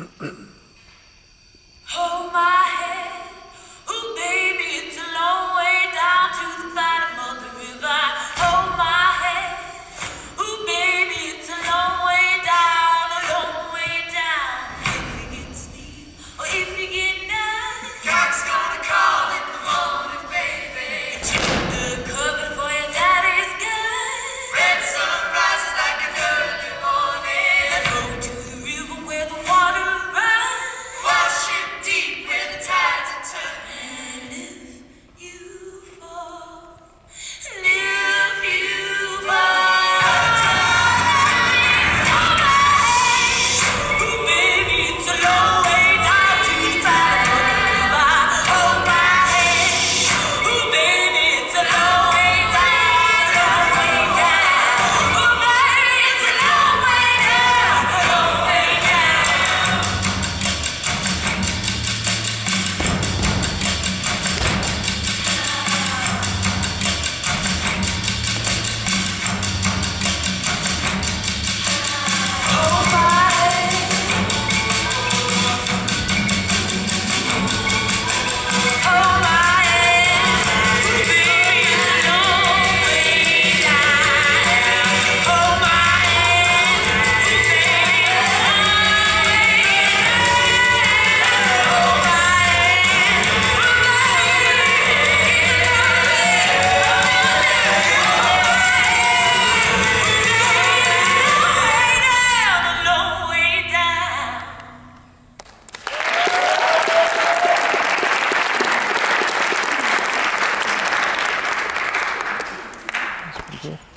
Mm-hmm. people.